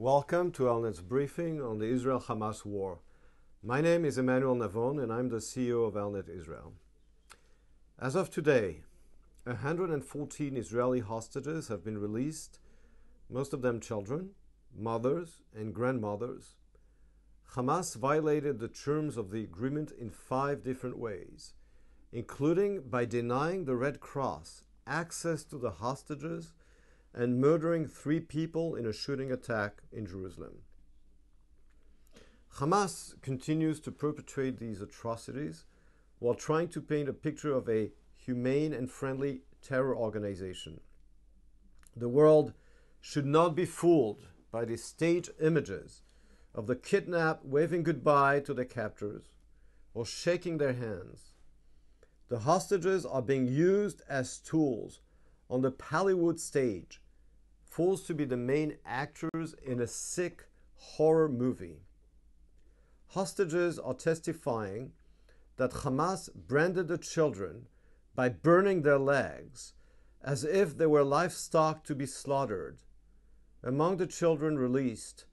Welcome to Elnet's briefing on the Israel Hamas war. My name is Emmanuel Navon and I'm the CEO of Elnet Israel. As of today, 114 Israeli hostages have been released, most of them children, mothers, and grandmothers. Hamas violated the terms of the agreement in five different ways, including by denying the Red Cross access to the hostages and murdering three people in a shooting attack in Jerusalem. Hamas continues to perpetrate these atrocities while trying to paint a picture of a humane and friendly terror organization. The world should not be fooled by the stage images of the kidnapped waving goodbye to their captors or shaking their hands. The hostages are being used as tools on the Hollywood stage, forced to be the main actors in a sick horror movie. Hostages are testifying that Hamas branded the children by burning their legs as if they were livestock to be slaughtered. Among the children released,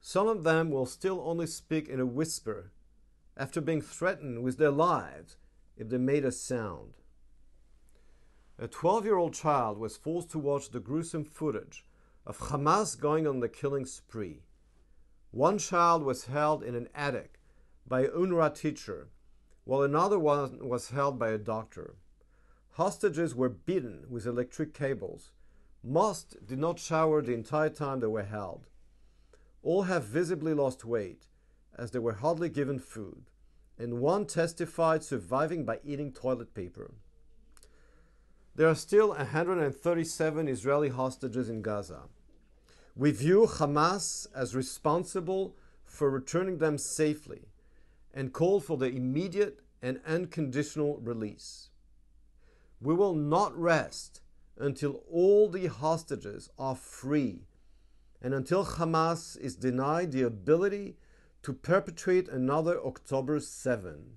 some of them will still only speak in a whisper after being threatened with their lives if they made a sound. A 12 year old child was forced to watch the gruesome footage of Hamas going on the killing spree. One child was held in an attic by an UNRWA teacher, while another one was held by a doctor. Hostages were beaten with electric cables. Most did not shower the entire time they were held. All have visibly lost weight, as they were hardly given food, and one testified surviving by eating toilet paper. There are still 137 Israeli hostages in Gaza. We view Hamas as responsible for returning them safely and call for their immediate and unconditional release. We will not rest until all the hostages are free and until Hamas is denied the ability to perpetrate another October 7,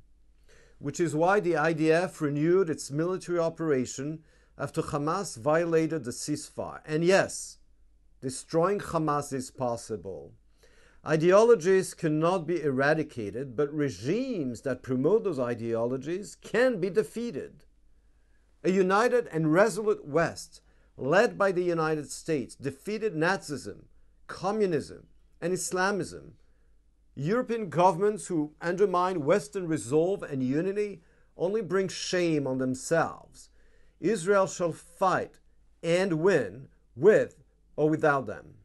which is why the IDF renewed its military operation after Hamas violated the ceasefire. And yes, destroying Hamas is possible. Ideologies cannot be eradicated, but regimes that promote those ideologies can be defeated. A united and resolute West, led by the United States, defeated Nazism communism, and Islamism. European governments who undermine Western resolve and unity only bring shame on themselves. Israel shall fight and win with or without them.